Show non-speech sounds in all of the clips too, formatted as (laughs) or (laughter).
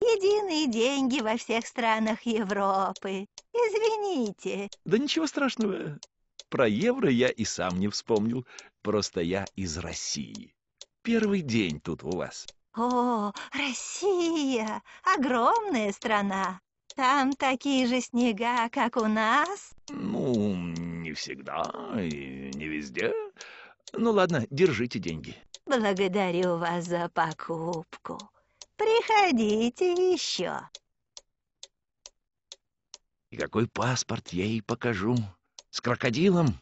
Единые деньги во всех странах Европы. Извините. Да ничего страшного. Про евро я и сам не вспомнил. Просто я из России. Первый день тут у вас. О, Россия! Огромная страна. Там такие же снега, как у нас. Ну, не всегда и не везде. Ну ладно, держите деньги. Благодарю вас за покупку. Приходите еще. И какой паспорт я ей покажу? С крокодилом?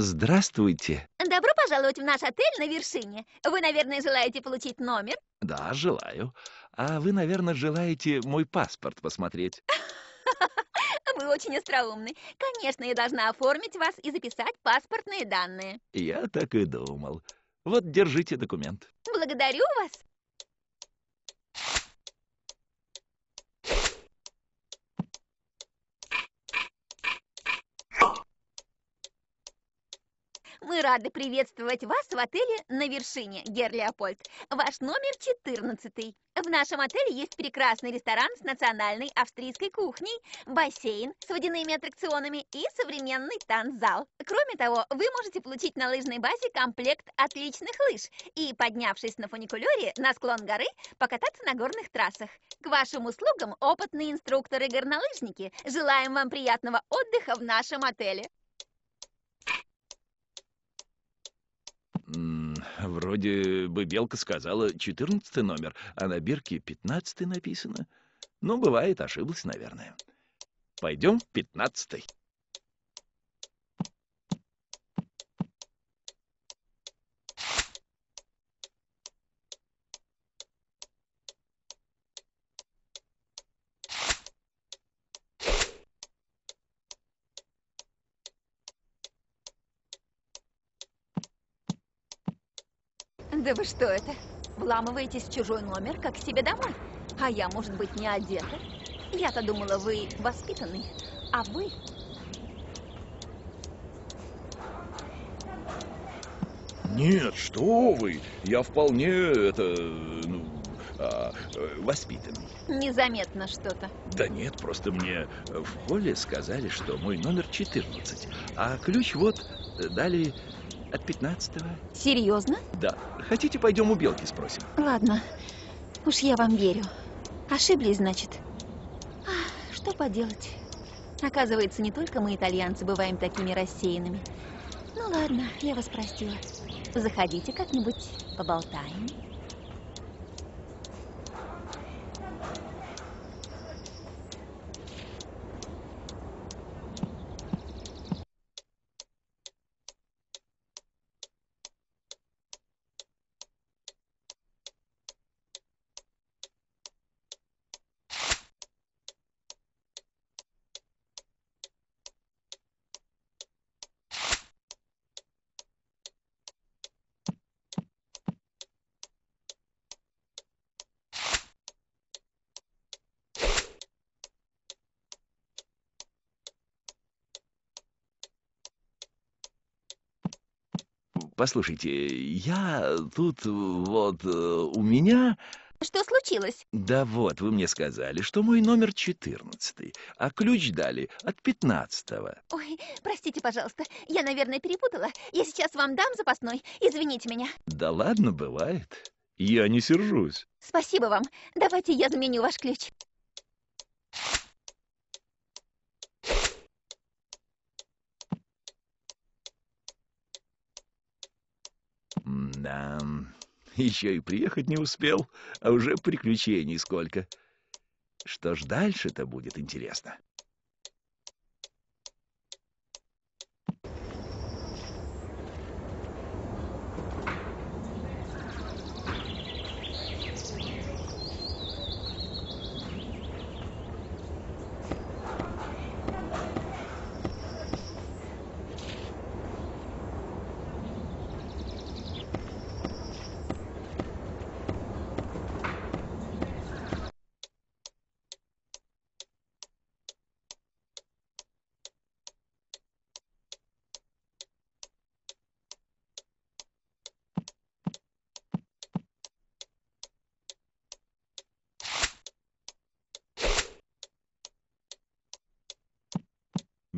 Здравствуйте. Добро пожаловать в наш отель на вершине. Вы, наверное, желаете получить номер? Да, желаю. А вы, наверное, желаете мой паспорт посмотреть? (laughs) Вы очень остроумны. Конечно, я должна оформить вас и записать паспортные данные. Я так и думал. Вот, держите документ. Благодарю вас. Мы рады приветствовать вас в отеле на вершине, Гер Леопольд. Ваш номер 14. В нашем отеле есть прекрасный ресторан с национальной австрийской кухней, бассейн с водяными аттракционами и современный танцзал. Кроме того, вы можете получить на лыжной базе комплект отличных лыж и, поднявшись на фуникулере на склон горы, покататься на горных трассах. К вашим услугам опытные инструкторы-горнолыжники. Желаем вам приятного отдыха в нашем отеле. Вроде бы Белка сказала 14 номер, а на бирке 15 написано. Ну, бывает, ошиблась, наверное. Пойдем в 15 Да вы что это? Вламываетесь в чужой номер, как к себе домой? А я, может быть, не одета? Я-то думала, вы воспитанный, а вы... Нет, что вы, я вполне, это, ну, а, воспитанный. Незаметно что-то. Да нет, просто мне в холле сказали, что мой номер 14, а ключ вот э, дали от 15 -го. Серьезно? Да, хотите, пойдем у Белки спросим? Ладно, уж я вам верю. Ошиблись, значит. Ах, Что поделать? Оказывается, не только мы, итальянцы, бываем такими рассеянными. Ну ладно, я вас простила. Заходите как-нибудь, поболтаем. Послушайте, я тут вот э, у меня... Что случилось? Да вот, вы мне сказали, что мой номер 14, а ключ дали от 15 -го. Ой, простите, пожалуйста, я, наверное, перепутала. Я сейчас вам дам запасной. Извините меня. Да ладно, бывает. Я не сержусь. Спасибо вам. Давайте я заменю ваш ключ. Да, еще и приехать не успел, а уже приключений сколько. Что ж дальше-то будет интересно?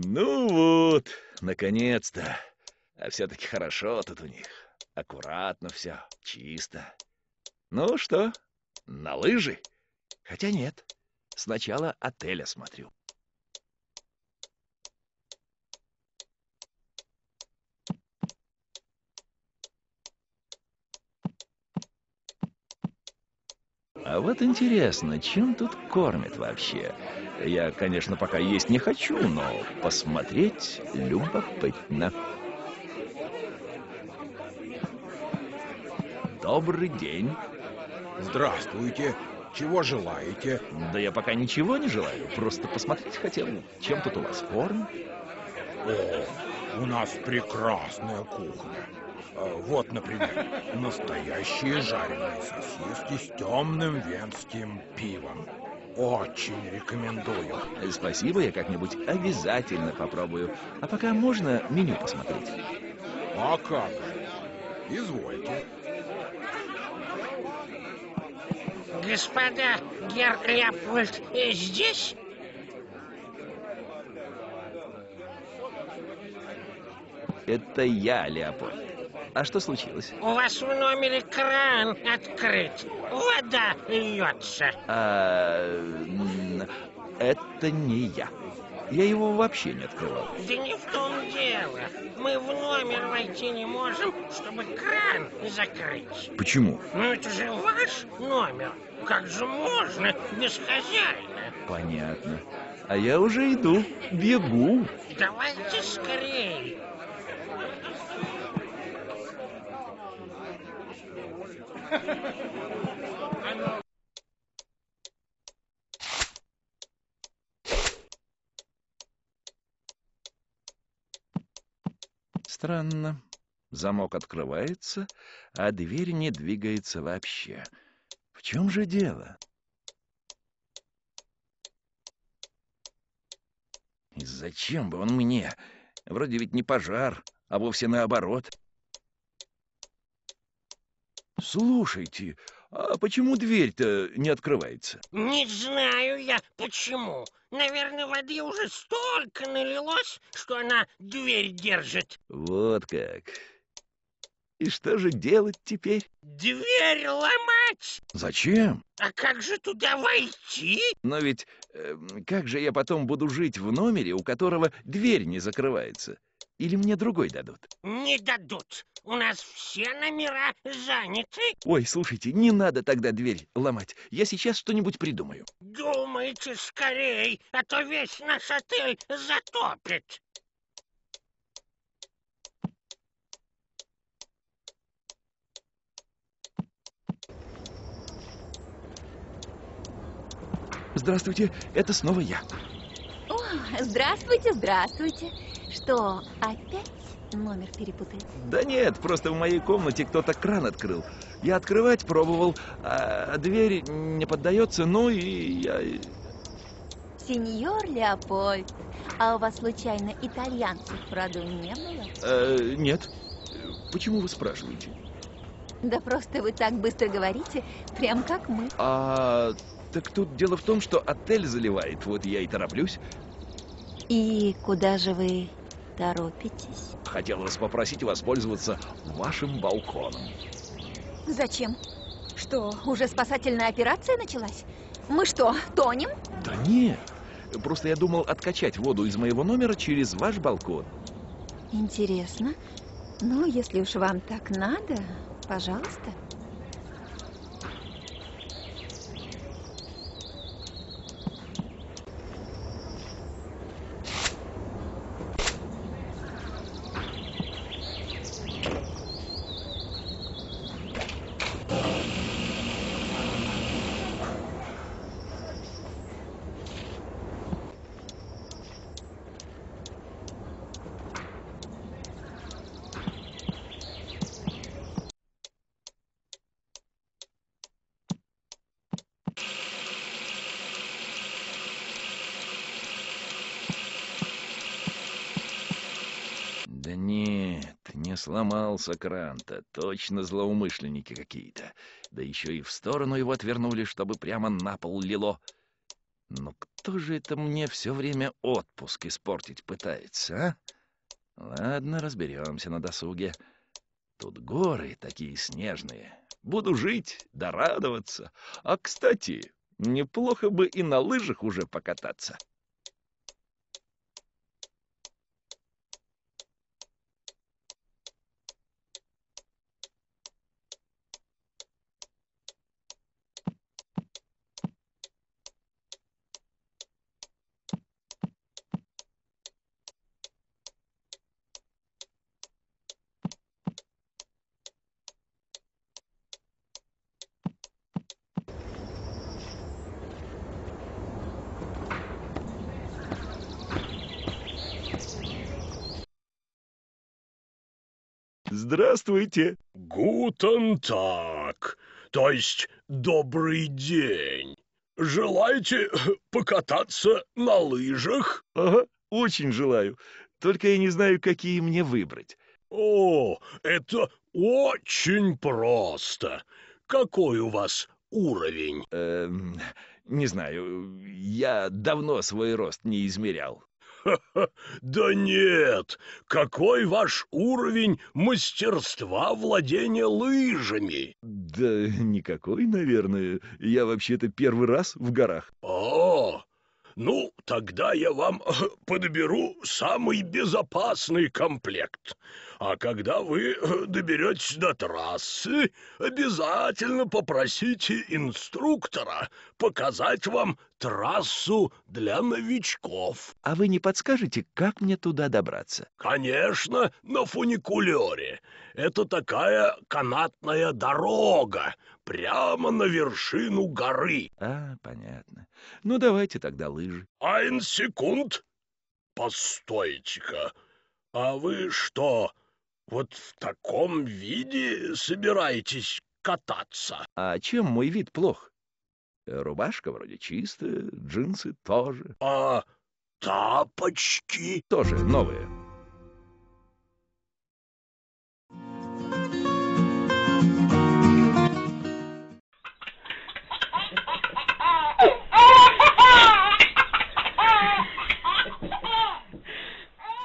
Ну вот, наконец-то. А все-таки хорошо тут у них. Аккуратно все, чисто. Ну что, на лыжи? Хотя нет, сначала отель осмотрю. А вот интересно, чем тут кормят вообще? Я, конечно, пока есть не хочу, но посмотреть любопытно. Добрый день. Здравствуйте. Чего желаете? Да я пока ничего не желаю, просто посмотреть хотел, чем тут у вас кормят. О, у нас прекрасная кухня. А, Вот, например, настоящие жареные сосиски с темным венским пивом. Очень рекомендую. Спасибо, я как-нибудь обязательно попробую. А пока можно меню посмотреть? А как же? Извольте. Господа, Герр Леопольд э, здесь? Это я, Леопольд. А что случилось? У вас в номере кран открыт. Вода льется. А, это не я. Я его вообще не открывал. Да не в том дело. Мы в номер войти не можем, чтобы кран закрыть. Почему? Ну это же ваш номер. Как же можно без хозяина? Понятно. А я уже иду, бегу. Давайте скорее. Странно. Замок открывается, а дверь не двигается вообще. В чем же дело? И зачем бы он мне? Вроде ведь не пожар, а вовсе наоборот. Слушайте, а почему дверь-то не открывается? Не знаю я почему. Наверное, воды уже столько налилось, что она дверь держит. Вот как. И что же делать теперь? Дверь ломать? Зачем? А как же туда войти? Но ведь э, как же я потом буду жить в номере, у которого дверь не закрывается? Или мне другой дадут? Не дадут. У нас все номера заняты. Ой, слушайте, не надо тогда дверь ломать. Я сейчас что-нибудь придумаю. Думайте скорей, а то весь наш отель затопит. Здравствуйте, это снова я. О, здравствуйте, здравствуйте. Что, опять номер перепутали? Да нет, просто в моей комнате кто-то кран открыл. Я открывать пробовал, а дверь не поддается, ну и я... Сеньор Леопольд, а у вас случайно итальянцев в роду не было? Э, нет. Почему вы спрашиваете? Да просто вы так быстро говорите, прям как мы. А так тут дело в том, что отель заливает, вот я и тороплюсь. И куда же вы торопитесь? Хотел вас попросить воспользоваться вашим балконом. Зачем? Что, уже спасательная операция началась? Мы что, тонем? Да нет, просто я думал откачать воду из моего номера через ваш балкон. Интересно. Ну, если уж вам так надо, Пожалуйста. Да нет, не сломался кран-то. Точно злоумышленники какие-то. Да еще и в сторону его отвернули, чтобы прямо на пол лило. Но кто же это мне все время отпуск испортить пытается, а? Ладно, разберемся на досуге. Тут горы такие снежные. Буду жить да радоваться. А, кстати, неплохо бы и на лыжах уже покататься. Здравствуйте. Гутен так, то есть добрый день. Желаете (clears throat) покататься на лыжах? Ага, очень желаю. Только я не знаю, какие мне выбрать. О, это очень просто. Какой у вас уровень? Эм, не знаю, я давно свой рост не измерял. (laughs) Да нет, какой ваш уровень мастерства владения лыжами? Да никакой, наверное. Я вообще-то первый раз в горах. О, ну, тогда я вам (laughs) подберу самый безопасный комплект. А когда вы доберетесь до трассы, обязательно попросите инструктора показать вам трассу для новичков. А вы не подскажете, как мне туда добраться? Конечно, на фуникулере. Это такая канатная дорога, прямо на вершину горы. А, понятно. Ну, давайте тогда лыжи. Айн секунд. Постойте-ка. А вы что, вот в таком виде собираетесь кататься? А чем мой вид плох? Рубашка вроде чистая, джинсы тоже. А тапочки? Тоже новые.